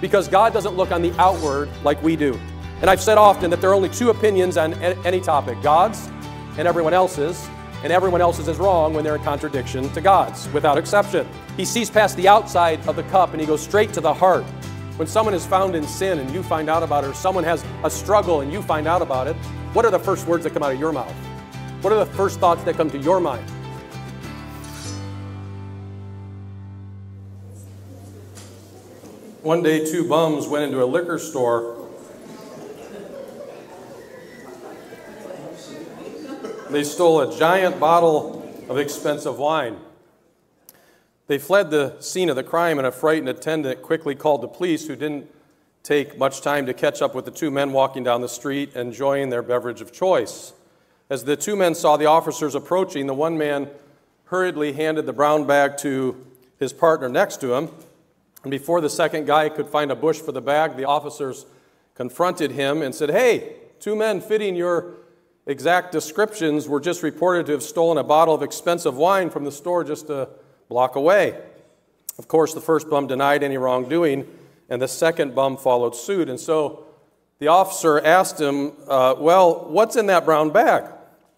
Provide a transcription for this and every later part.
because God doesn't look on the outward like we do. And I've said often that there are only two opinions on any topic God's and everyone else's, and everyone else's is wrong when they're in contradiction to God's, without exception. He sees past the outside of the cup and he goes straight to the heart. When someone is found in sin and you find out about it, or someone has a struggle and you find out about it, what are the first words that come out of your mouth? What are the first thoughts that come to your mind? One day, two bums went into a liquor store. They stole a giant bottle of expensive wine. They fled the scene of the crime, and a frightened attendant quickly called the police, who didn't take much time to catch up with the two men walking down the street, enjoying their beverage of choice. As the two men saw the officers approaching, the one man hurriedly handed the brown bag to his partner next to him. And before the second guy could find a bush for the bag, the officers confronted him and said, Hey, two men fitting your exact descriptions were just reported to have stolen a bottle of expensive wine from the store just a block away. Of course, the first bum denied any wrongdoing, and the second bum followed suit. And so the officer asked him, uh, Well, what's in that brown bag?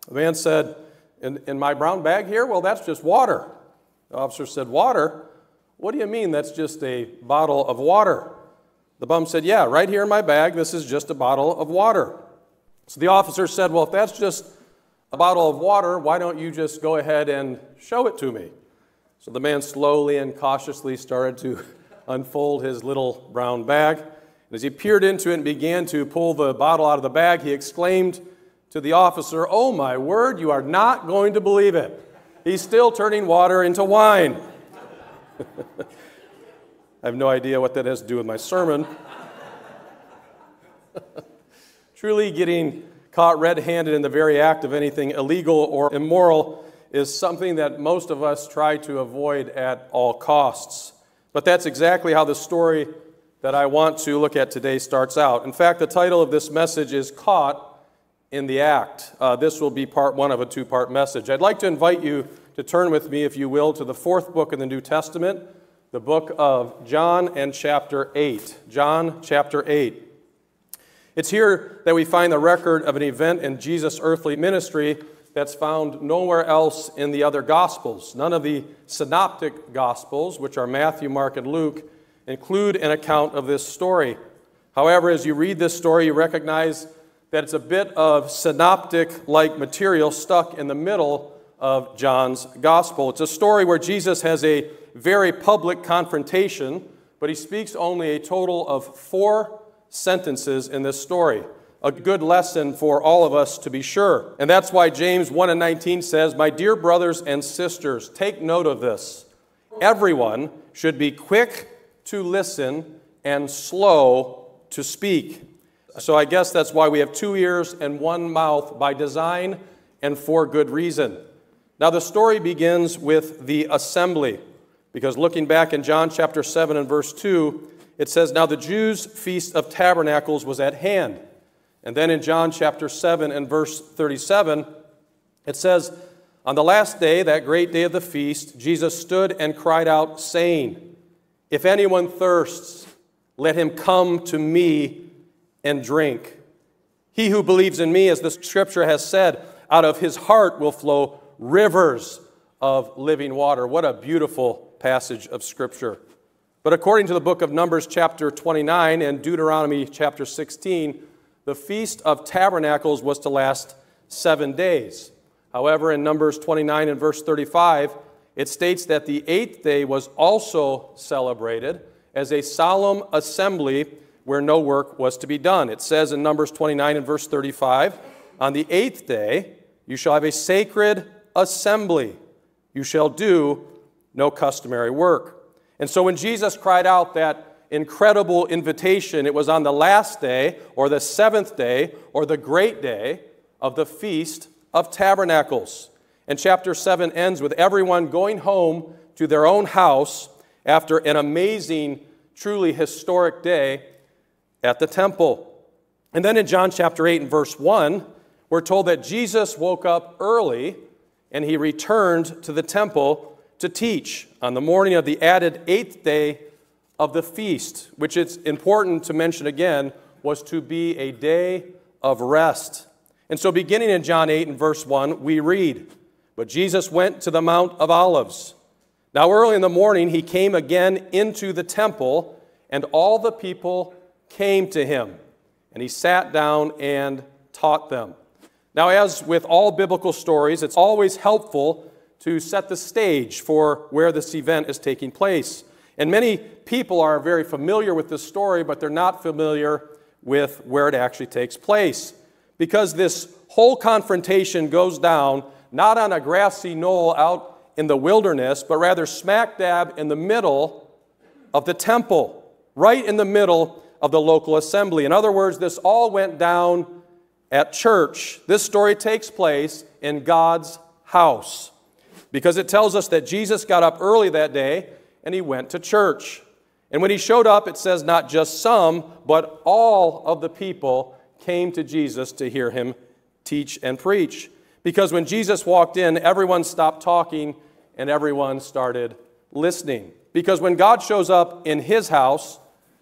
The man said, in, in my brown bag here? Well, that's just water. The officer said, Water? What do you mean that's just a bottle of water? The bum said, Yeah, right here in my bag, this is just a bottle of water. So the officer said, Well, if that's just a bottle of water, why don't you just go ahead and show it to me? So the man slowly and cautiously started to unfold his little brown bag. And as he peered into it and began to pull the bottle out of the bag, he exclaimed to the officer, Oh my word, you are not going to believe it. He's still turning water into wine. I have no idea what that has to do with my sermon. Truly, getting caught red handed in the very act of anything illegal or immoral is something that most of us try to avoid at all costs. But that's exactly how the story that I want to look at today starts out. In fact, the title of this message is Caught in the Act. Uh, this will be part one of a two part message. I'd like to invite you to turn with me, if you will, to the fourth book in the New Testament, the book of John and chapter 8. John chapter 8. It's here that we find the record of an event in Jesus' earthly ministry that's found nowhere else in the other Gospels. None of the synoptic Gospels, which are Matthew, Mark, and Luke, include an account of this story. However, as you read this story, you recognize that it's a bit of synoptic like material stuck in the middle of John's Gospel. It's a story where Jesus has a very public confrontation, but he speaks only a total of four sentences in this story a good lesson for all of us to be sure. And that's why James 1 and 19 says, My dear brothers and sisters, take note of this. Everyone should be quick to listen and slow to speak. So I guess that's why we have two ears and one mouth by design and for good reason. Now, the story begins with the assembly, because looking back in John chapter 7 and verse 2, it says, Now the Jews' feast of tabernacles was at hand. And then in John chapter 7 and verse 37, it says, On the last day, that great day of the feast, Jesus stood and cried out, saying, If anyone thirsts, let him come to me and drink. He who believes in me, as the scripture has said, out of his heart will flow rivers of living water. What a beautiful passage of scripture. But according to the book of Numbers, chapter 29, and Deuteronomy, chapter 16, the Feast of Tabernacles was to last seven days. However, in Numbers 29 and verse 35, it states that the eighth day was also celebrated as a solemn assembly where no work was to be done. It says in Numbers 29 and verse 35, On the eighth day you shall have a sacred assembly. You shall do no customary work. And so when Jesus cried out that incredible invitation. It was on the last day, or the seventh day, or the great day of the Feast of Tabernacles. And chapter 7 ends with everyone going home to their own house after an amazing, truly historic day at the temple. And then in John chapter 8 and verse 1, we're told that Jesus woke up early and he returned to the temple to teach on the morning of the added eighth day of the feast, which it's important to mention again, was to be a day of rest. And so, beginning in John 8 and verse 1, we read, But Jesus went to the Mount of Olives. Now, early in the morning, he came again into the temple, and all the people came to him. And he sat down and taught them. Now, as with all biblical stories, it's always helpful to set the stage for where this event is taking place. And many people are very familiar with this story, but they're not familiar with where it actually takes place. Because this whole confrontation goes down not on a grassy knoll out in the wilderness, but rather smack dab in the middle of the temple, right in the middle of the local assembly. In other words, this all went down at church. This story takes place in God's house because it tells us that Jesus got up early that day and he went to church. And when he showed up, it says not just some, but all of the people came to Jesus to hear him teach and preach. Because when Jesus walked in, everyone stopped talking and everyone started listening. Because when God shows up in his house,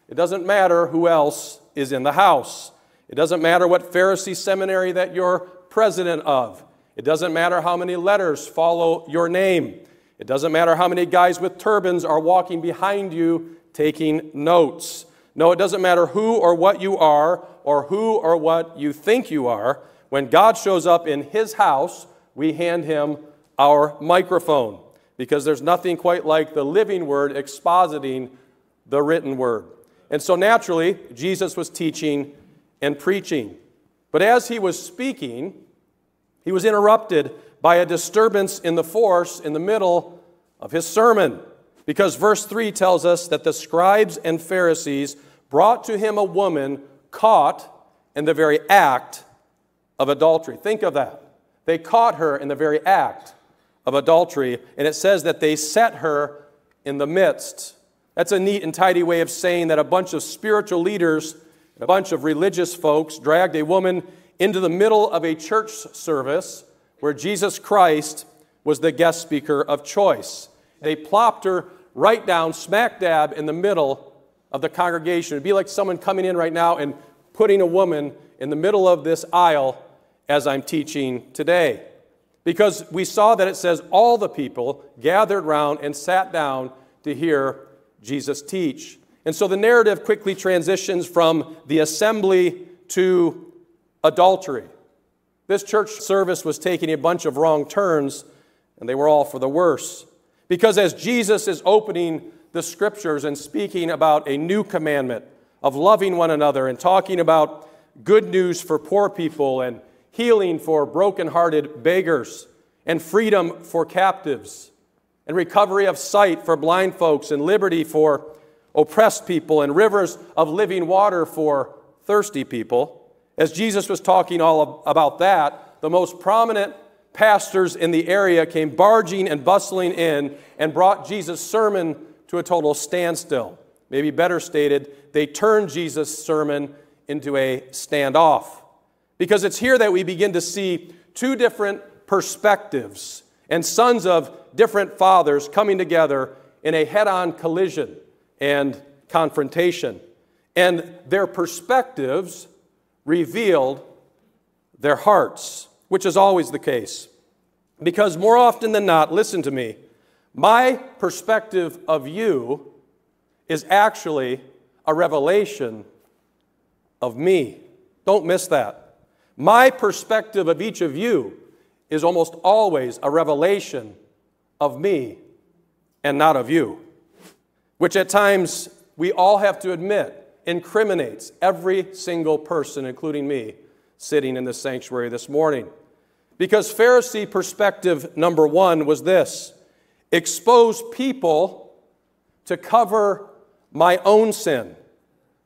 it doesn't matter who else is in the house. It doesn't matter what Pharisee seminary that you're president of. It doesn't matter how many letters follow your name. It doesn't matter how many guys with turbans are walking behind you taking notes. No, it doesn't matter who or what you are or who or what you think you are. When God shows up in his house, we hand him our microphone because there's nothing quite like the living word expositing the written word. And so naturally, Jesus was teaching and preaching. But as he was speaking, he was interrupted by a disturbance in the force in the middle of his sermon. Because verse 3 tells us that the scribes and Pharisees brought to him a woman caught in the very act of adultery. Think of that. They caught her in the very act of adultery, and it says that they set her in the midst that's a neat and tidy way of saying that a bunch of spiritual leaders, a bunch of religious folks, dragged a woman into the middle of a church service where Jesus Christ was the guest speaker of choice. They plopped her right down, smack dab in the middle of the congregation. It'd be like someone coming in right now and putting a woman in the middle of this aisle as I'm teaching today. Because we saw that it says all the people gathered round and sat down to hear Jesus teach. And so the narrative quickly transitions from the assembly to adultery. This church service was taking a bunch of wrong turns, and they were all for the worse. Because as Jesus is opening the scriptures and speaking about a new commandment of loving one another and talking about good news for poor people and healing for broken-hearted beggars and freedom for captives and recovery of sight for blind folks, and liberty for oppressed people, and rivers of living water for thirsty people. As Jesus was talking all about that, the most prominent pastors in the area came barging and bustling in and brought Jesus' sermon to a total standstill. Maybe better stated, they turned Jesus' sermon into a standoff. Because it's here that we begin to see two different perspectives and sons of different fathers coming together in a head on collision and confrontation. And their perspectives revealed their hearts, which is always the case. Because more often than not, listen to me, my perspective of you is actually a revelation of me. Don't miss that. My perspective of each of you is almost always a revelation of me and not of you, which at times we all have to admit incriminates every single person, including me, sitting in the sanctuary this morning. Because Pharisee perspective number one was this expose people to cover my own sin,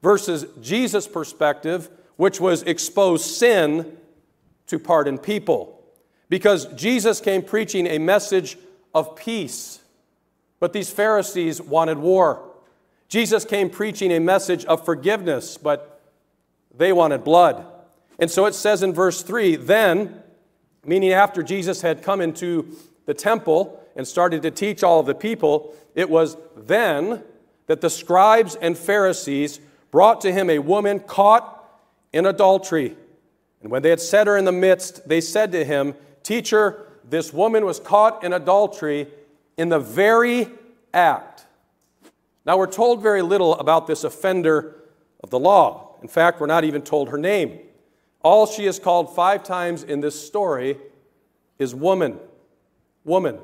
versus Jesus' perspective, which was expose sin to pardon people. Because Jesus came preaching a message of peace. But these Pharisees wanted war. Jesus came preaching a message of forgiveness, but they wanted blood. And so it says in verse 3 then, meaning after Jesus had come into the temple and started to teach all of the people, it was then that the scribes and Pharisees brought to him a woman caught in adultery. And when they had set her in the midst, they said to him, Teacher, this woman was caught in adultery in the very act. Now, we're told very little about this offender of the law. In fact, we're not even told her name. All she is called five times in this story is woman. Woman.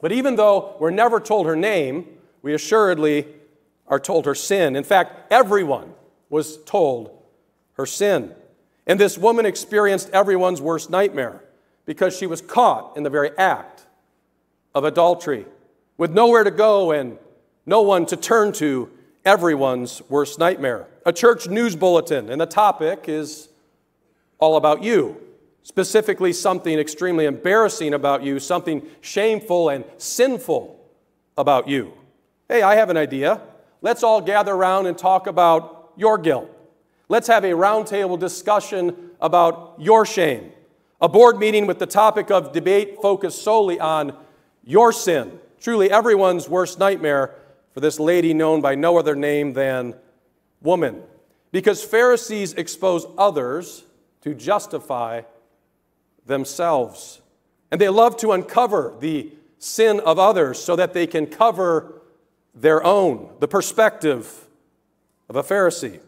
But even though we're never told her name, we assuredly are told her sin. In fact, everyone was told her sin. And this woman experienced everyone's worst nightmare because she was caught in the very act of adultery with nowhere to go and no one to turn to, everyone's worst nightmare. A church news bulletin, and the topic is all about you. Specifically, something extremely embarrassing about you, something shameful and sinful about you. Hey, I have an idea. Let's all gather around and talk about your guilt. Let's have a roundtable discussion about your shame. A board meeting with the topic of debate focused solely on your sin. Truly, everyone's worst nightmare for this lady known by no other name than woman. Because Pharisees expose others to justify themselves. And they love to uncover the sin of others so that they can cover their own, the perspective of a Pharisee.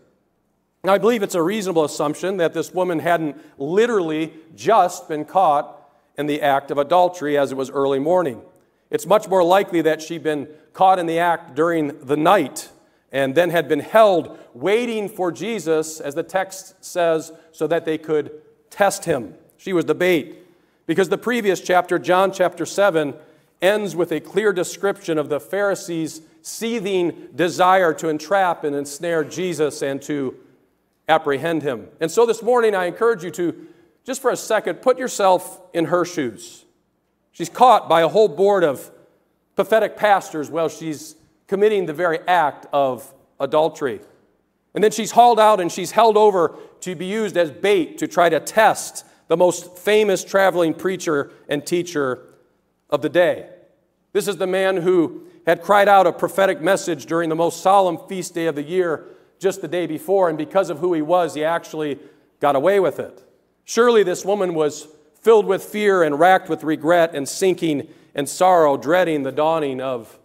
Now, I believe it's a reasonable assumption that this woman hadn't literally just been caught in the act of adultery as it was early morning. It's much more likely that she'd been caught in the act during the night and then had been held waiting for Jesus, as the text says, so that they could test him. She was the bait. Because the previous chapter, John chapter 7, ends with a clear description of the Pharisees' seething desire to entrap and ensnare Jesus and to apprehend him. And so this morning, I encourage you to, just for a second, put yourself in her shoes. She's caught by a whole board of pathetic pastors while she's committing the very act of adultery. And then she's hauled out and she's held over to be used as bait to try to test the most famous traveling preacher and teacher of the day. This is the man who had cried out a prophetic message during the most solemn feast day of the year just the day before, and because of who he was, he actually got away with it. Surely this woman was filled with fear and racked with regret and sinking and sorrow, dreading the dawning of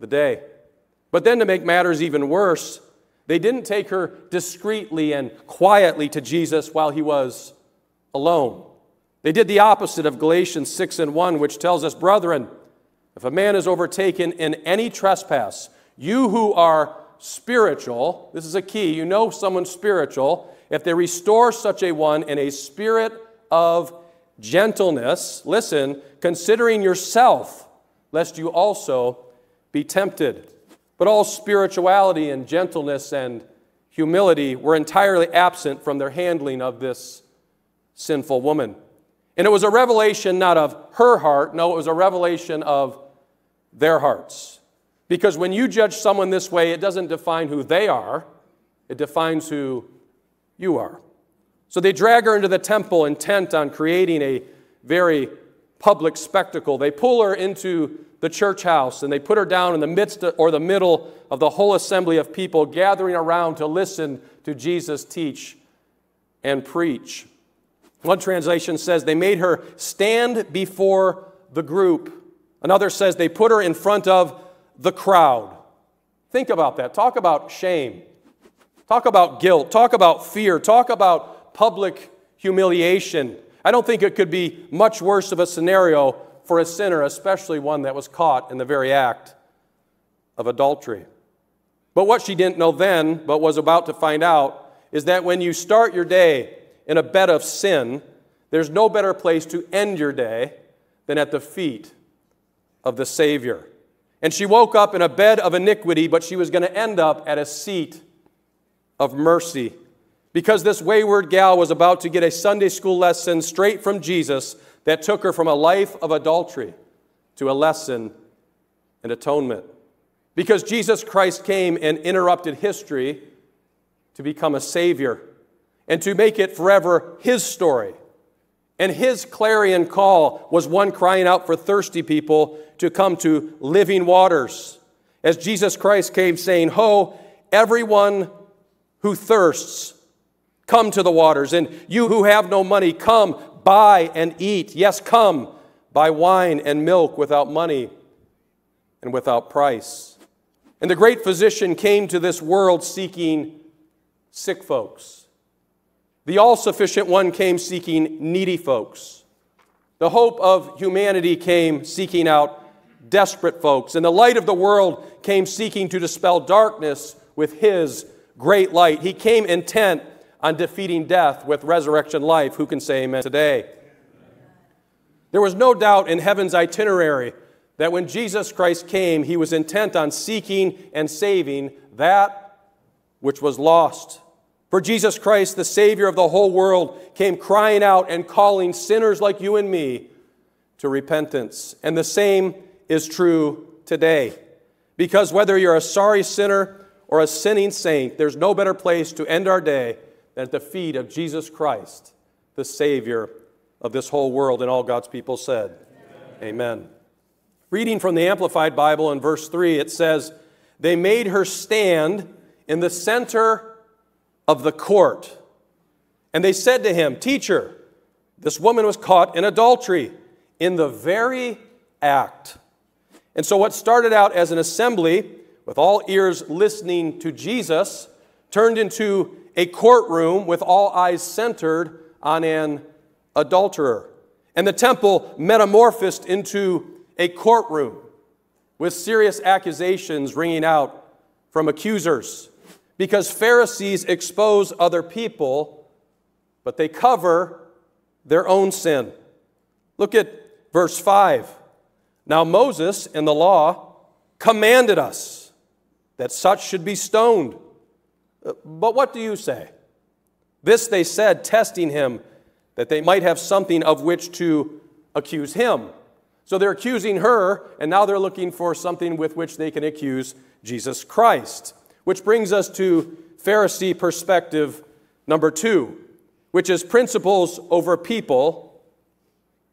the day. But then, to make matters even worse, they didn't take her discreetly and quietly to Jesus while he was alone. They did the opposite of Galatians 6 and 1, which tells us, Brethren, if a man is overtaken in any trespass, you who are spiritual, this is a key, you know someone's spiritual, if they restore such a one in a spirit of gentleness, listen, considering yourself, lest you also be tempted. But all spirituality and gentleness and humility were entirely absent from their handling of this sinful woman. And it was a revelation not of her heart, no, it was a revelation of their hearts. Because when you judge someone this way, it doesn't define who they are, it defines who you are. So they drag her into the temple intent on creating a very public spectacle. They pull her into the church house and they put her down in the midst or the middle of the whole assembly of people gathering around to listen to Jesus teach and preach. One translation says they made her stand before the group. Another says they put her in front of the crowd. Think about that. Talk about shame. Talk about guilt. Talk about fear. Talk about public humiliation. I don't think it could be much worse of a scenario for a sinner, especially one that was caught in the very act of adultery. But what she didn't know then, but was about to find out, is that when you start your day in a bed of sin, there's no better place to end your day than at the feet of the Savior. And she woke up in a bed of iniquity, but she was going to end up at a seat of mercy. Because this wayward gal was about to get a Sunday school lesson straight from Jesus that took her from a life of adultery to a lesson in atonement. Because Jesus Christ came and interrupted history to become a Savior and to make it forever His story and his clarion call was one crying out for thirsty people to come to living waters. as Jesus Christ came saying, Ho, everyone who thirsts, come to the waters. And you who have no money, come, buy and eat. Yes, come, buy wine and milk without money and without price. And the great physician came to this world seeking sick folks. The all sufficient one came seeking needy folks. The hope of humanity came seeking out desperate folks. And the light of the world came seeking to dispel darkness with his great light. He came intent on defeating death with resurrection life. Who can say amen today? There was no doubt in heaven's itinerary that when Jesus Christ came, he was intent on seeking and saving that which was lost. For Jesus Christ, the Savior of the whole world, came crying out and calling sinners like you and me to repentance. And the same is true today. Because whether you're a sorry sinner or a sinning saint, there's no better place to end our day than at the feet of Jesus Christ, the Savior of this whole world. And all God's people said, Amen. Amen. Reading from the Amplified Bible in verse 3, it says, They made her stand in the center of the court. And they said to him, Teacher, this woman was caught in adultery in the very act. And so, what started out as an assembly with all ears listening to Jesus turned into a courtroom with all eyes centered on an adulterer. And the temple metamorphosed into a courtroom with serious accusations ringing out from accusers because Pharisees expose other people, but they cover their own sin. Look at verse 5. Now, Moses in the law commanded us that such should be stoned. But what do you say? This they said, testing him, that they might have something of which to accuse him. So they're accusing her, and now they're looking for something with which they can accuse Jesus Christ. Which brings us to Pharisee perspective number two, which is principles over people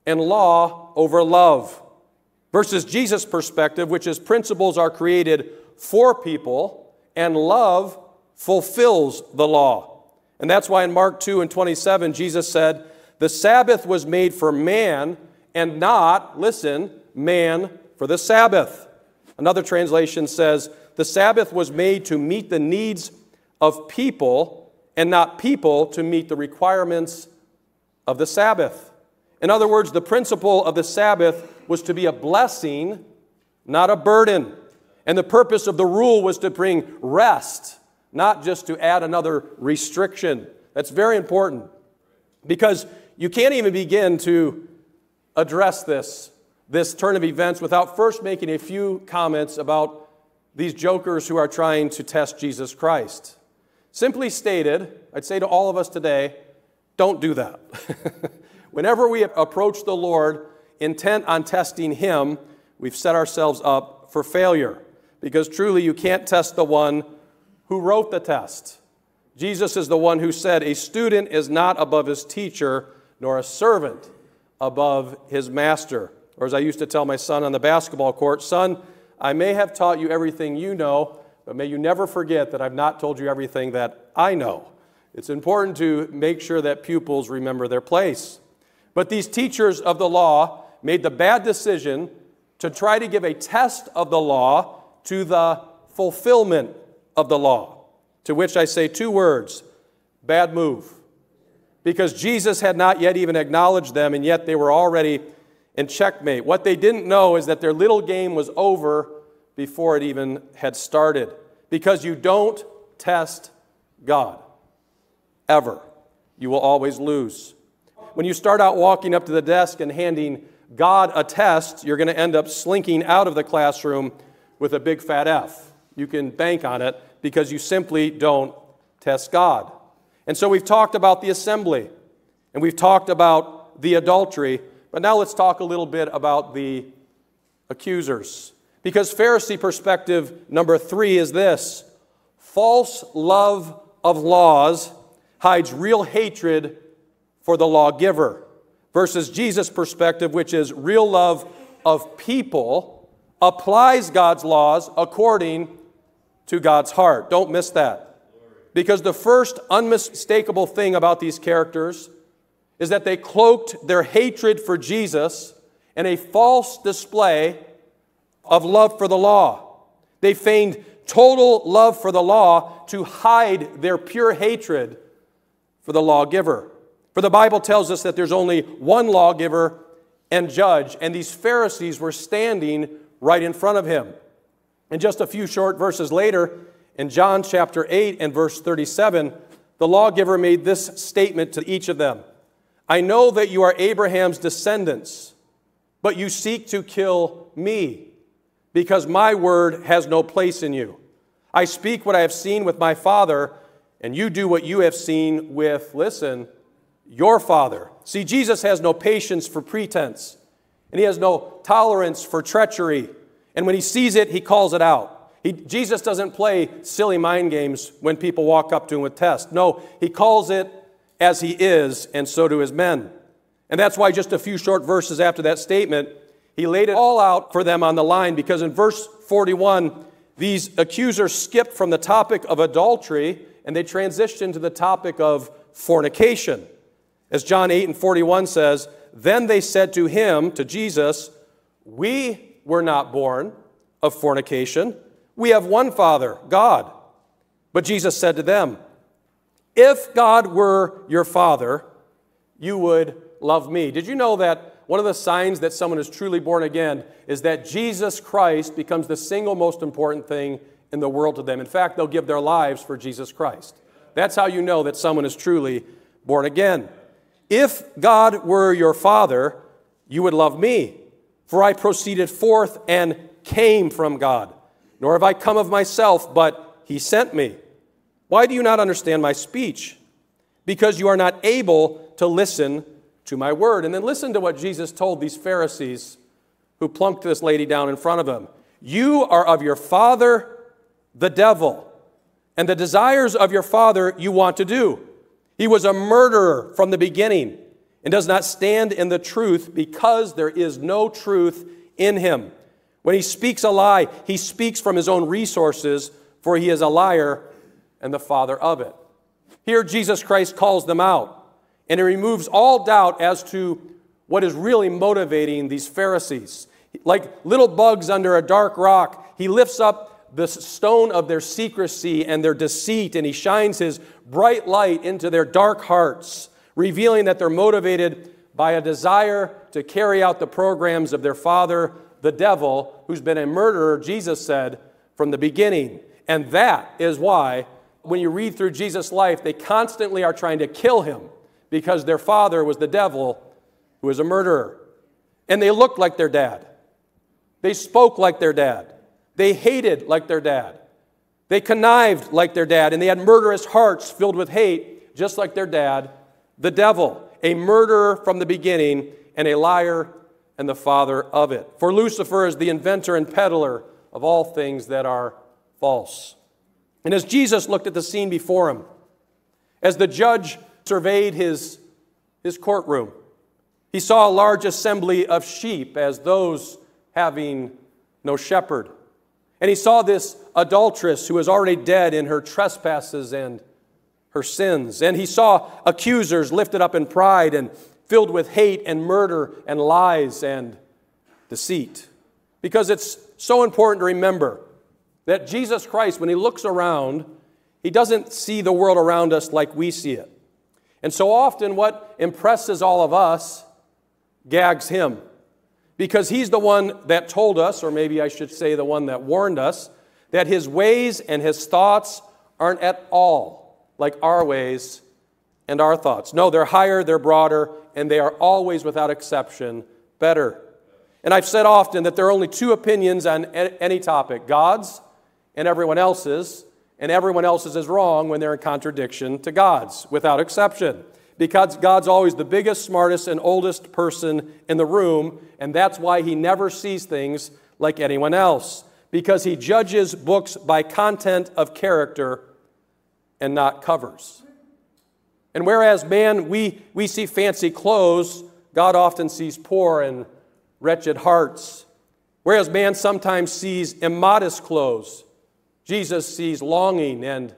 and law over love. Versus Jesus' perspective, which is principles are created for people and love fulfills the law. And that's why in Mark 2 and 27, Jesus said, The Sabbath was made for man and not, listen, man for the Sabbath. Another translation says, the Sabbath was made to meet the needs of people and not people to meet the requirements of the Sabbath. In other words, the principle of the Sabbath was to be a blessing, not a burden. And the purpose of the rule was to bring rest, not just to add another restriction. That's very important because you can't even begin to address this, this turn of events without first making a few comments about these jokers who are trying to test Jesus Christ. Simply stated, I'd say to all of us today, don't do that. Whenever we approach the Lord intent on testing Him, we've set ourselves up for failure. Because truly, you can't test the one who wrote the test. Jesus is the one who said, A student is not above his teacher, nor a servant above his master. Or as I used to tell my son on the basketball court, son, I may have taught you everything you know, but may you never forget that I've not told you everything that I know. It's important to make sure that pupils remember their place. But these teachers of the law made the bad decision to try to give a test of the law to the fulfillment of the law, to which I say two words bad move because Jesus had not yet even acknowledged them, and yet they were already in checkmate. What they didn't know is that their little game was over before it even had started. Because you don't test God, ever. You will always lose. When you start out walking up to the desk and handing God a test, you're going to end up slinking out of the classroom with a big fat F. You can bank on it because you simply don't test God. And so we've talked about the assembly, and we've talked about the adultery, but now let's talk a little bit about the accusers. Because Pharisee perspective number three is this false love of laws hides real hatred for the lawgiver, versus Jesus' perspective, which is real love of people applies God's laws according to God's heart. Don't miss that. Because the first unmistakable thing about these characters is that they cloaked their hatred for Jesus in a false display of love for the law. They feigned total love for the law to hide their pure hatred for the lawgiver. For the Bible tells us that there's only one lawgiver and judge, and these Pharisees were standing right in front of him. And just a few short verses later, in John chapter 8 and verse 37, the lawgiver made this statement to each of them I know that you are Abraham's descendants, but you seek to kill me because my word has no place in you. I speak what I have seen with my father, and you do what you have seen with, listen, your father. See, Jesus has no patience for pretense, and he has no tolerance for treachery. And when he sees it, he calls it out. He, Jesus doesn't play silly mind games when people walk up to him with tests. No, he calls it as he is, and so do his men. And that's why, just a few short verses after that statement, he laid it all out for them on the line because in verse 41, these accusers skipped from the topic of adultery and they transitioned to the topic of fornication. As John 8 and 41 says, Then they said to him, to Jesus, We were not born of fornication. We have one Father, God. But Jesus said to them, If God were your Father, you would love me. Did you know that one of the signs that someone is truly born again is that Jesus Christ becomes the single most important thing in the world to them. In fact, they'll give their lives for Jesus Christ. That's how you know that someone is truly born again. If God were your Father, you would love me, for I proceeded forth and came from God. Nor have I come of myself, but He sent me. Why do you not understand my speech? Because you are not able to listen to my word. And then listen to what Jesus told these Pharisees who plunked this lady down in front of him. You are of your father, the devil, and the desires of your father you want to do. He was a murderer from the beginning and does not stand in the truth because there is no truth in him. When he speaks a lie, he speaks from his own resources, for he is a liar and the father of it. Here, Jesus Christ calls them out and it removes all doubt as to what is really motivating these Pharisees. Like little bugs under a dark rock, he lifts up the stone of their secrecy and their deceit, and he shines his bright light into their dark hearts, revealing that they're motivated by a desire to carry out the programs of their father, the devil, who's been a murderer, Jesus said, from the beginning. And that is why, when you read through Jesus' life, they constantly are trying to kill him because their father was the devil who was a murderer. And they looked like their dad. They spoke like their dad. They hated like their dad. They connived like their dad. And they had murderous hearts filled with hate, just like their dad, the devil, a murderer from the beginning and a liar and the father of it. For Lucifer is the inventor and peddler of all things that are false. And as Jesus looked at the scene before him, as the judge surveyed his, his courtroom. He saw a large assembly of sheep as those having no shepherd. And he saw this adulteress who was already dead in her trespasses and her sins. And he saw accusers lifted up in pride and filled with hate and murder and lies and deceit. Because it's so important to remember that Jesus Christ, when he looks around, he doesn't see the world around us like we see it. And so often, what impresses all of us gags him because he's the one that told us, or maybe I should say the one that warned us, that his ways and his thoughts aren't at all like our ways and our thoughts. No, they're higher, they're broader, and they are always, without exception, better. And I've said often that there are only two opinions on any topic God's and everyone else's and everyone else's is wrong when they're in contradiction to God's, without exception. Because God's always the biggest, smartest, and oldest person in the room, and that's why he never sees things like anyone else. Because he judges books by content of character and not covers. And whereas man, we, we see fancy clothes, God often sees poor and wretched hearts. Whereas man sometimes sees immodest clothes, Jesus sees longing and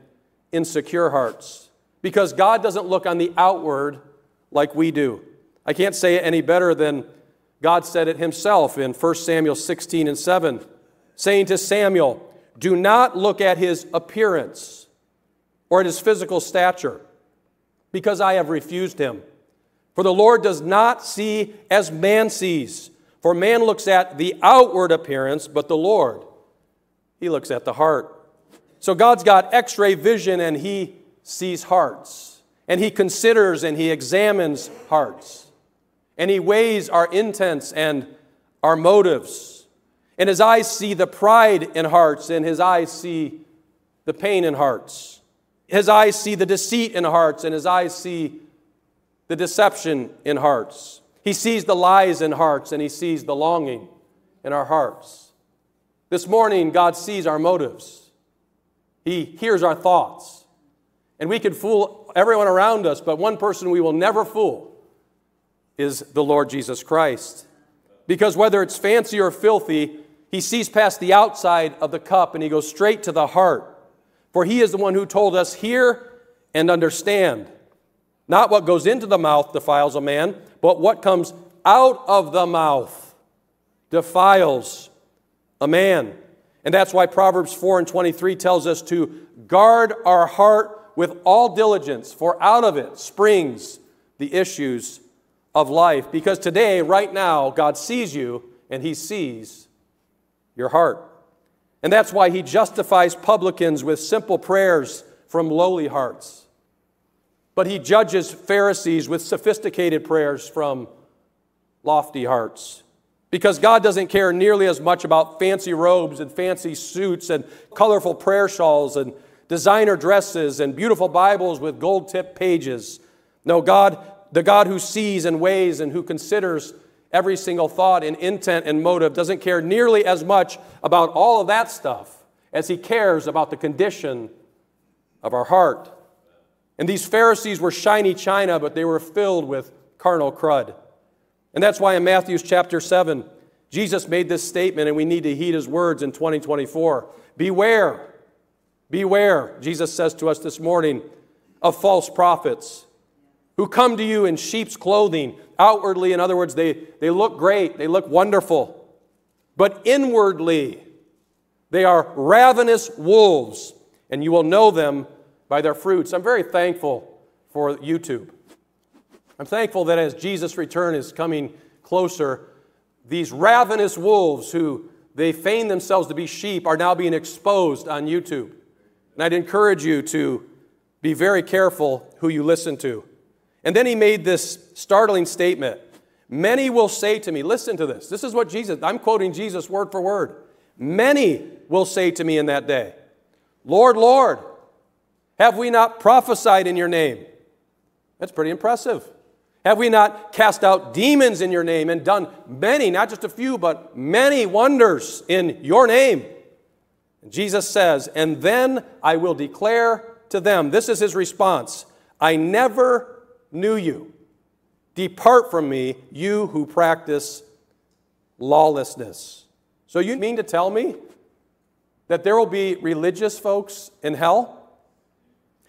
insecure hearts. Because God doesn't look on the outward like we do. I can't say it any better than God said it himself in 1 Samuel 16 and 7, saying to Samuel, Do not look at his appearance or at his physical stature, because I have refused him. For the Lord does not see as man sees. For man looks at the outward appearance, but the Lord, he looks at the heart. So God's got x ray vision and he sees hearts. And he considers and he examines hearts. And he weighs our intents and our motives. And his eyes see the pride in hearts, and his eyes see the pain in hearts. His eyes see the deceit in hearts, and his eyes see the deception in hearts. He sees the lies in hearts and he sees the longing in our hearts. This morning, God sees our motives, He hears our thoughts. And we can fool everyone around us, but one person we will never fool is the Lord Jesus Christ. Because whether it's fancy or filthy, He sees past the outside of the cup and He goes straight to the heart. For He is the one who told us, Hear and understand. Not what goes into the mouth defiles a man, but what comes out of the mouth defiles a man. And that's why Proverbs 4 and 23 tells us to guard our heart with all diligence, for out of it springs the issues of life. Because today, right now, God sees you and He sees your heart. And that's why He justifies publicans with simple prayers from lowly hearts. But he judges Pharisees with sophisticated prayers from lofty hearts. Because God doesn't care nearly as much about fancy robes and fancy suits and colorful prayer shawls and designer dresses and beautiful Bibles with gold tipped pages. No, God, the God who sees and weighs and who considers every single thought and intent and motive, doesn't care nearly as much about all of that stuff as he cares about the condition of our heart. And these Pharisees were shiny china, but they were filled with carnal crud. And that's why in Matthew's chapter 7, Jesus made this statement, and we need to heed his words in 2024. Beware, beware, Jesus says to us this morning, of false prophets who come to you in sheep's clothing. Outwardly, in other words, they, they look great, they look wonderful. But inwardly, they are ravenous wolves, and you will know them by their fruits. I'm very thankful for YouTube. I'm thankful that as Jesus' return is coming closer, these ravenous wolves who they feign themselves to be sheep are now being exposed on YouTube. And I'd encourage you to be very careful who you listen to. And then he made this startling statement Many will say to me, listen to this. This is what Jesus, I'm quoting Jesus word for word. Many will say to me in that day, Lord, Lord, have we not prophesied in your name? That's pretty impressive. Have we not cast out demons in your name and done many, not just a few, but many wonders in your name? Jesus says, And then I will declare to them, this is his response I never knew you. Depart from me, you who practice lawlessness. So you mean to tell me that there will be religious folks in hell?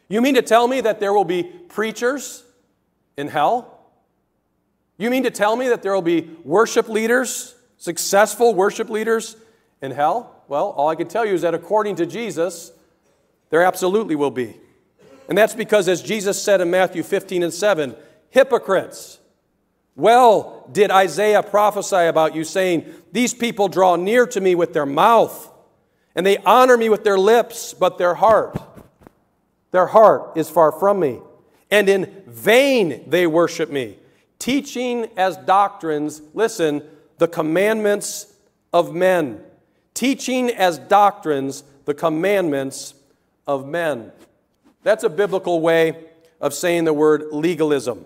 You mean to tell me that there will be preachers in hell? You mean to tell me that there will be worship leaders, successful worship leaders in hell? Well, all I can tell you is that according to Jesus, there absolutely will be. And that's because, as Jesus said in Matthew 15 and 7, hypocrites. Well, did Isaiah prophesy about you, saying, These people draw near to me with their mouth, and they honor me with their lips, but their heart their heart is far from me, and in vain they worship me, teaching as doctrines, listen, the commandments of men. Teaching as doctrines the commandments of men. That's a biblical way of saying the word legalism.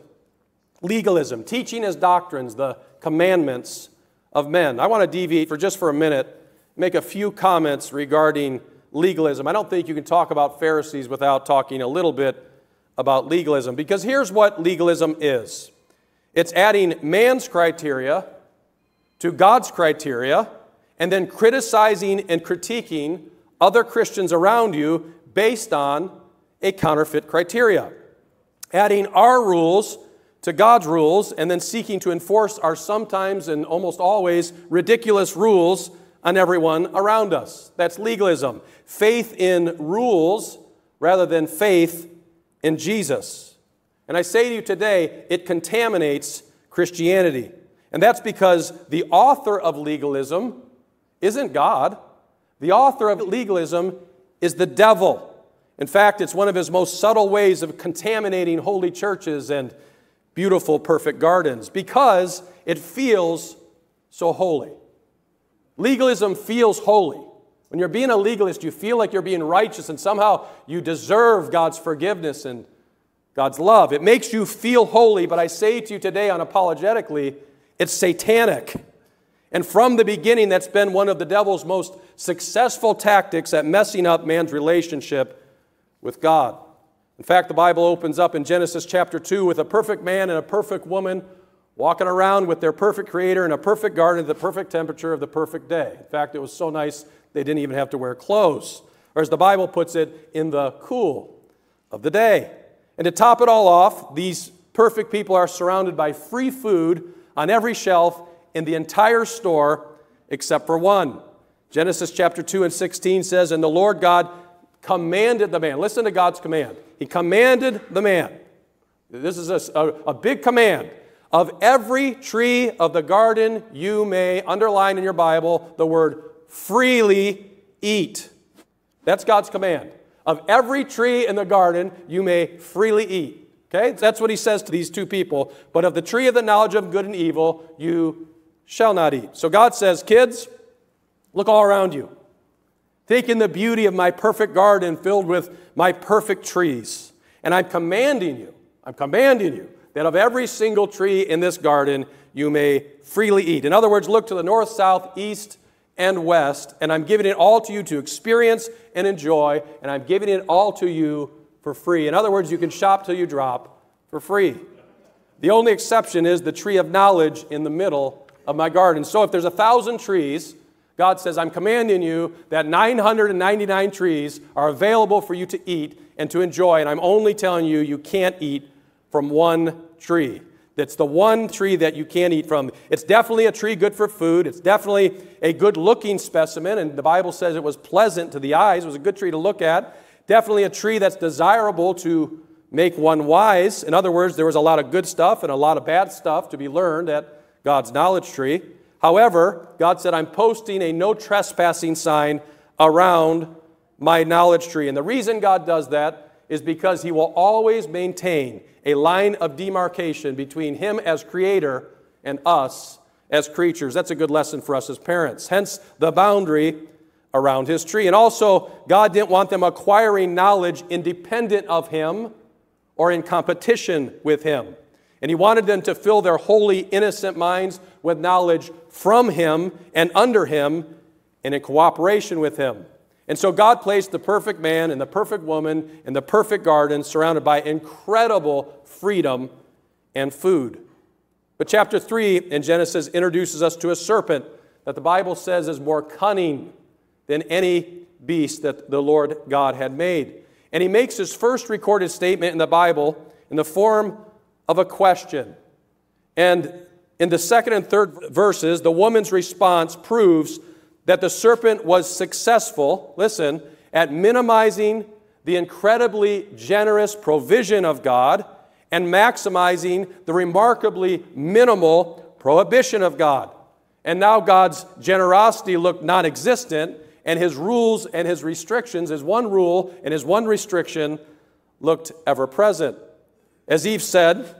Legalism, teaching as doctrines the commandments of men. I want to deviate for just for a minute, make a few comments regarding legalism. I don't think you can talk about Pharisees without talking a little bit about legalism, because here's what legalism is it's adding man's criteria to God's criteria and then criticizing and critiquing other Christians around you based on a counterfeit criteria. Adding our rules to God's rules and then seeking to enforce our sometimes and almost always ridiculous rules on everyone around us. That's legalism. Faith in rules rather than faith in Jesus. And I say to you today, it contaminates Christianity. And that's because the author of legalism isn't God. The author of legalism is the devil. In fact, it's one of his most subtle ways of contaminating holy churches and beautiful, perfect gardens because it feels so holy. Legalism feels holy. When you're being a legalist, you feel like you're being righteous and somehow you deserve God's forgiveness and God's love. It makes you feel holy, but I say to you today unapologetically, it's satanic. And from the beginning, that's been one of the devil's most successful tactics at messing up man's relationship with God. In fact, the Bible opens up in Genesis chapter 2 with a perfect man and a perfect woman walking around with their perfect creator in a perfect garden at the perfect temperature of the perfect day. In fact, it was so nice they didn't even have to wear clothes. Or as the Bible puts it, in the cool of the day. And to top it all off, these perfect people are surrounded by free food on every shelf in the entire store except for one. Genesis chapter 2 and 16 says, And the Lord God commanded the man. Listen to God's command. He commanded the man. This is a, a, a, big command. Of every tree of the garden, you may underline in your Bible the word freely eat. That's God's command. Of every tree in the garden, you may freely eat. Okay? That's what he says to these two people. But of the tree of the knowledge of good and evil, you shall not eat. So God says, kids, look all around you. Take in the beauty of my perfect garden filled with my perfect trees. And I'm commanding you, I'm commanding you that of every single tree in this garden you may freely eat. In other words, look to the north, south, east, and west, and I'm giving it all to you to experience and enjoy, and I'm giving it all to you for free. In other words, you can shop till you drop for free. The only exception is the tree of knowledge in the middle of my garden. So if there's a thousand trees, God says, I'm commanding you that 999 trees are available for you to eat and to enjoy, and I'm only telling you you can't eat from one tree. That's the one tree that you can't eat from. It's definitely a tree good for food. It's definitely a good looking specimen, and the Bible says it was pleasant to the eyes. It was a good tree to look at. Definitely a tree that's desirable to make one wise. In other words, there was a lot of good stuff and a lot of bad stuff to be learned at God's knowledge tree. However, God said, I'm posting a no trespassing sign around my knowledge tree. And the reason God does that is because He will always maintain a line of demarcation between Him as creator and us as creatures. That's a good lesson for us as parents. Hence the boundary around His tree. And also, God didn't want them acquiring knowledge independent of Him or in competition with Him. And he wanted them to fill their holy, innocent minds with knowledge from him and under him and in cooperation with him. And so God placed the perfect man and the perfect woman in the perfect garden surrounded by incredible freedom and food. But chapter 3 in Genesis introduces us to a serpent that the Bible says is more cunning than any beast that the Lord God had made. And he makes his first recorded statement in the Bible in the form of a question. And in the second and third verses, the woman's response proves that the serpent was successful, listen, at minimizing the incredibly generous provision of God and maximizing the remarkably minimal prohibition of God. And now God's generosity looked non existent, and his rules and his restrictions, his one rule and his one restriction, looked ever present. As Eve said,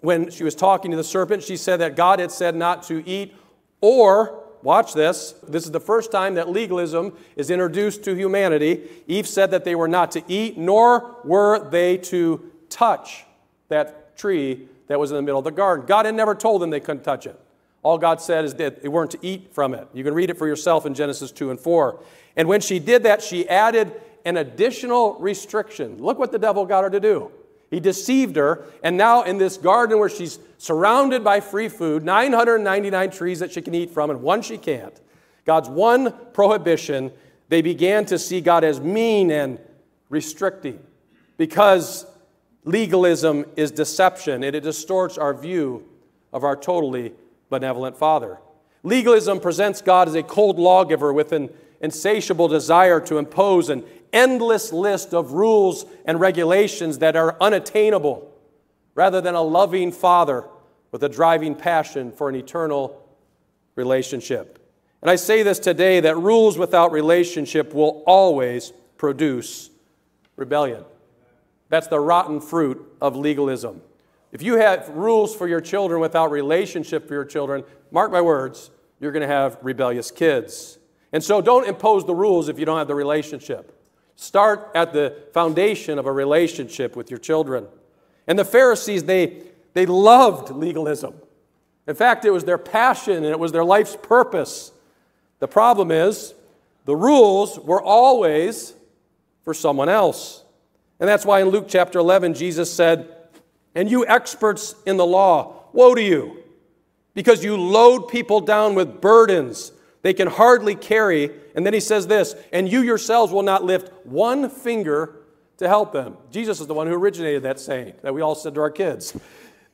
when she was talking to the serpent, she said that God had said not to eat or, watch this, this is the first time that legalism is introduced to humanity. Eve said that they were not to eat, nor were they to touch that tree that was in the middle of the garden. God had never told them they couldn't touch it. All God said is that they weren't to eat from it. You can read it for yourself in Genesis 2 and 4. And when she did that, she added an additional restriction. Look what the devil got her to do. He deceived her, and now in this garden where she's surrounded by free food, 999 trees that she can eat from, and one she can't, God's one prohibition, they began to see God as mean and restricting because legalism is deception and it distorts our view of our totally benevolent Father. Legalism presents God as a cold lawgiver with an insatiable desire to impose an endless list of rules and regulations that are unattainable, rather than a loving Father with a driving passion for an eternal relationship. And I say this today that rules without relationship will always produce rebellion. That's the rotten fruit of legalism. If you have rules for your children without relationship for your children, mark my words, you're going to have rebellious kids. And so don't impose the rules if you don't have the relationship. Start at the foundation of a relationship with your children. And the Pharisees, they, they loved legalism. In fact, it was their passion and it was their life's purpose. The problem is, the rules were always for someone else. And that's why in Luke chapter 11, Jesus said, And you experts in the law, woe to you, because you load people down with burdens they can hardly carry. And then he says this, And you yourselves will not lift one finger to help them. Jesus is the one who originated that saying that we all said to our kids.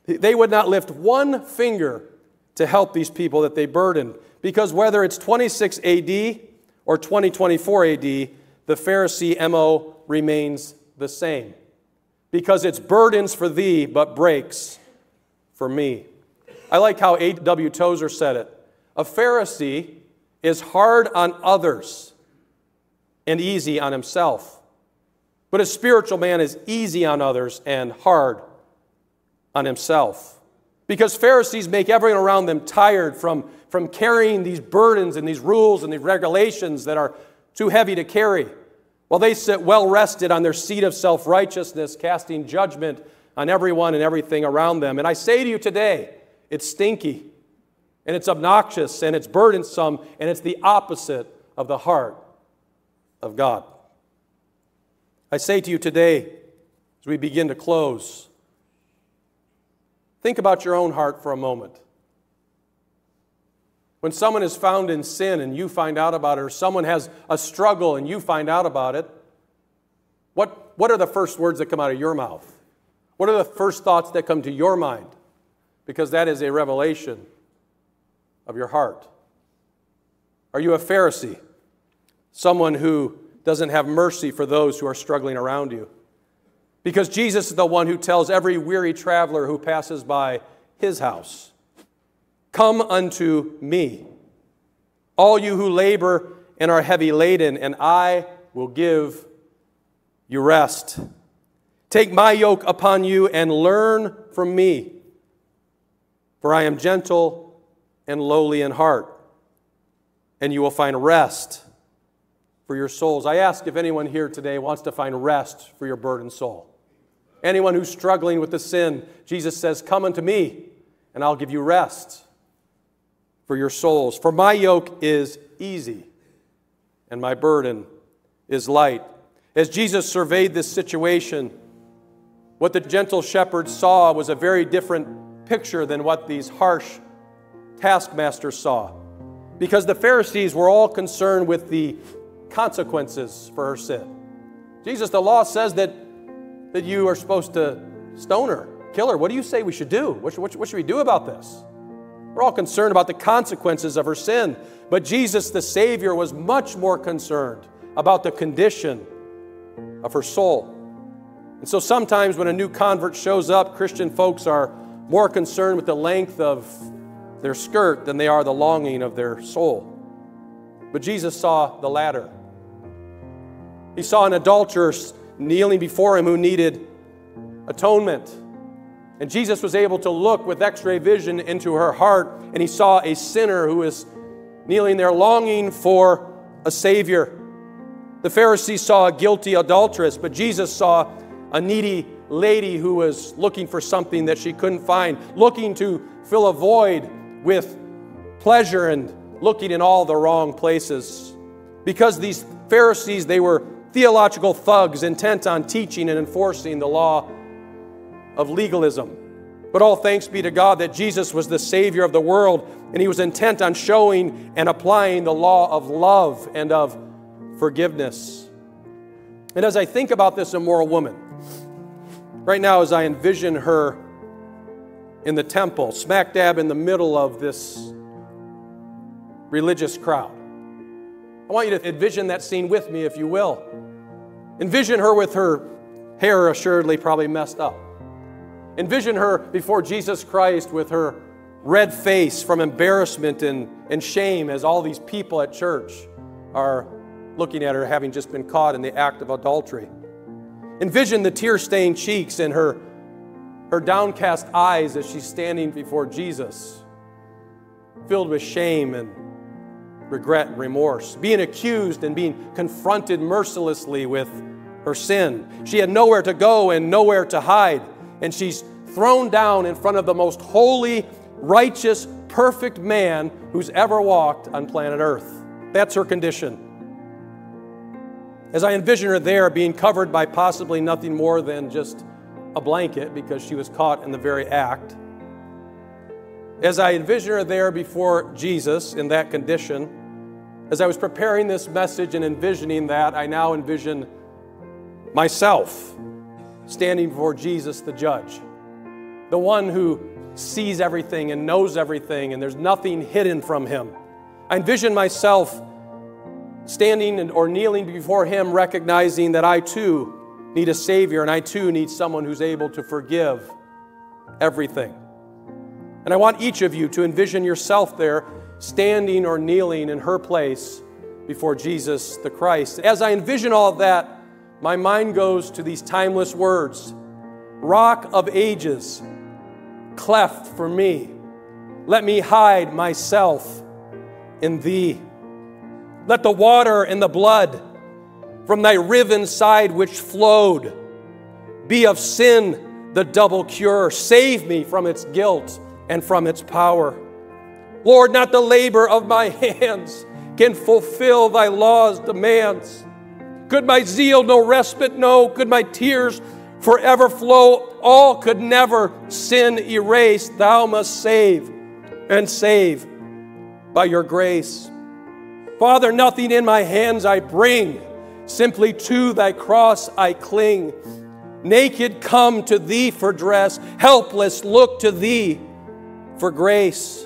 They would not lift one finger to help these people that they burdened. Because whether it's 26 AD or 2024 AD, the Pharisee MO remains the same. Because it's burdens for thee, but breaks for me. I like how A.W. Tozer said it. A Pharisee is hard on others and easy on himself. But a spiritual man is easy on others and hard on himself. Because Pharisees make everyone around them tired from, from carrying these burdens and these rules and these regulations that are too heavy to carry. While they sit well rested on their seat of self righteousness, casting judgment on everyone and everything around them. And I say to you today, it's stinky, and it's obnoxious, and it's burdensome, and it's the opposite of the heart of God. I say to you today, as we begin to close, think about your own heart for a moment. When someone is found in sin and you find out about it, or someone has a struggle and you find out about it, what, what are the first words that come out of your mouth? What are the first thoughts that come to your mind? Because that is a revelation of your heart. Are you a Pharisee? Someone who doesn't have mercy for those who are struggling around you? Because Jesus is the one who tells every weary traveler who passes by his house Come unto me, all you who labor and are heavy laden, and I will give you rest. Take my yoke upon you and learn from me, for I am gentle and lowly in heart, and you will find rest for your souls. I ask if anyone here today wants to find rest for your burdened soul. Anyone who's struggling with the sin, Jesus says, Come unto me, and I'll give you rest for your souls. For my yoke is easy and my burden is light. As Jesus surveyed this situation, what the gentle shepherd saw was a very different picture than what these harsh taskmasters saw. Because the Pharisees were all concerned with the consequences for her sin. Jesus, the law says that, that you are supposed to stone her, kill her. What do you say we should do? What, what, what should we do about this? We're all concerned about the consequences of her sin. But Jesus, the Savior, was much more concerned about the condition of her soul. And so sometimes when a new convert shows up, Christian folks are more concerned with the length of their skirt than they are the longing of their soul. But Jesus saw the latter. He saw an adulteress kneeling before him who needed atonement. And Jesus was able to look with x ray vision into her heart, and he saw a sinner who was kneeling there longing for a Savior. The Pharisees saw a guilty adulteress, but Jesus saw a needy lady who was looking for something that she couldn't find, looking to fill a void with pleasure and looking in all the wrong places. Because these Pharisees, they were theological thugs intent on teaching and enforcing the law of legalism. But all thanks be to God that Jesus was the Savior of the world, and He was intent on showing and applying the law of love and of forgiveness. And as I think about this immoral woman, right now, as I envision her in the temple, smack dab in the middle of this religious crowd, I want you to envision that scene with me, if you will. Envision her with her hair assuredly probably messed up. Envision her before Jesus Christ with her red face from embarrassment and, and shame as all these people at church are looking at her having just been caught in the act of adultery. Envision the tear stained cheeks and her, her downcast eyes as she's standing before Jesus, filled with shame and regret and remorse, being accused and being confronted mercilessly with her sin. She had nowhere to go and nowhere to hide, and she's thrown down in front of the most holy, righteous, perfect man who's ever walked on planet Earth. That's her condition. As I envision her there being covered by possibly nothing more than just a blanket because she was caught in the very act. As I envision her there before Jesus in that condition, as I was preparing this message and envisioning that, I now envision myself standing before Jesus the judge, the one who sees everything and knows everything, and there's nothing hidden from him. I envision myself standing or kneeling before him, recognizing that I too need a Savior and I too need someone who's able to forgive everything. And I want each of you to envision yourself there, standing or kneeling in her place before Jesus the Christ. As I envision all that, my mind goes to these timeless words Rock of ages, cleft for me. Let me hide myself in thee. Let the water and the blood from thy riven side which flowed be of sin the double cure. Save me from its guilt and from its power. Lord, not the labor of my hands can fulfill thy law's demands. Could my zeal no respite know? Could my tears forever flow? All could never sin erase. Thou must save and save by your grace. Father, nothing in my hands I bring, simply to thy cross I cling. Naked come to thee for dress, helpless look to thee for grace.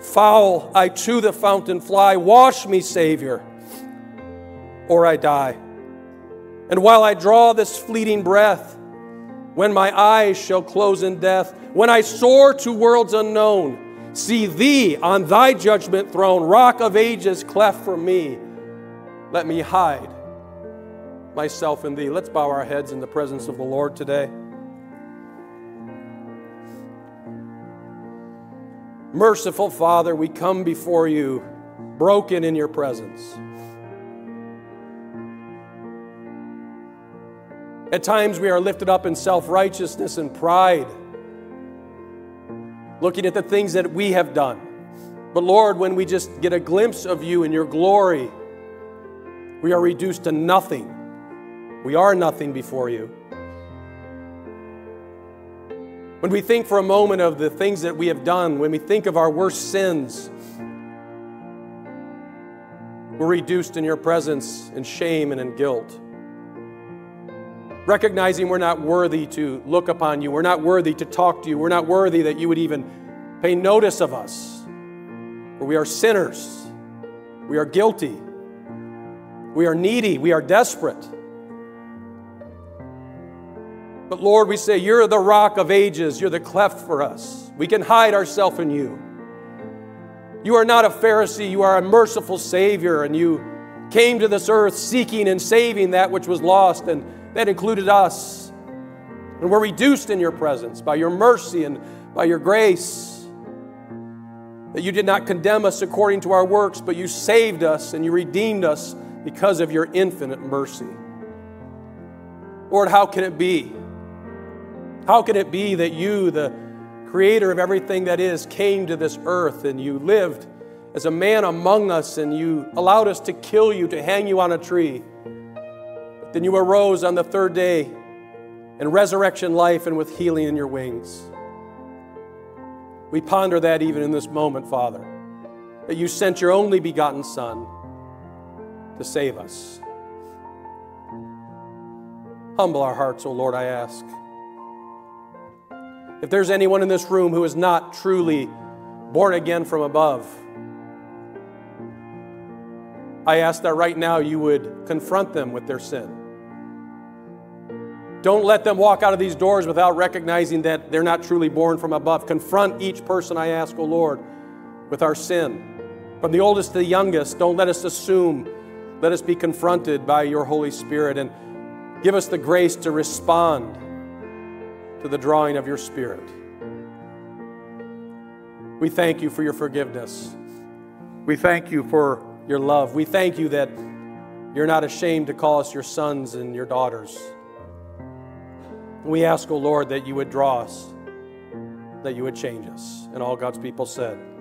Foul I to the fountain fly, wash me, Savior or I die. And while I draw this fleeting breath, when my eyes shall close in death, when I soar to worlds unknown, see thee on thy judgment throne, rock of ages cleft for me. Let me hide myself in thee. Let's bow our heads in the presence of the Lord today. Merciful Father, we come before you broken in your presence. At times we are lifted up in self righteousness and pride, looking at the things that we have done. But Lord, when we just get a glimpse of you and your glory, we are reduced to nothing. We are nothing before you. When we think for a moment of the things that we have done, when we think of our worst sins, we're reduced in your presence in shame and in guilt recognizing we're not worthy to look upon you, we're not worthy to talk to you, we're not worthy that you would even pay notice of us. For we are sinners, we are guilty, we are needy, we are desperate. But Lord, we say, You're the rock of ages, you're the cleft for us. We can hide ourselves in you. You are not a Pharisee, you are a merciful Savior, and you came to this earth seeking and saving that which was lost. And that included us. And we're reduced in your presence by your mercy and by your grace. That you did not condemn us according to our works, but you saved us and you redeemed us because of your infinite mercy. Lord, how can it be? How can it be that you, the creator of everything that is, came to this earth and you lived as a man among us and you allowed us to kill you, to hang you on a tree? Then you arose on the third day in resurrection life and with healing in your wings. We ponder that even in this moment, Father, that you sent your only begotten Son to save us. Humble our hearts, O Lord, I ask. If there's anyone in this room who is not truly born again from above, I ask that right now you would confront them with their sin. Don't let them walk out of these doors without recognizing that they're not truly born from above. Confront each person, I ask, O oh Lord, with our sin. From the oldest to the youngest, don't let us assume. Let us be confronted by your Holy Spirit and give us the grace to respond to the drawing of your Spirit. We thank you for your forgiveness. We thank you for your love. We thank you that you're not ashamed to call us your sons and your daughters. We ask, O oh Lord, that you would draw us, that you would change us. And all God's people said.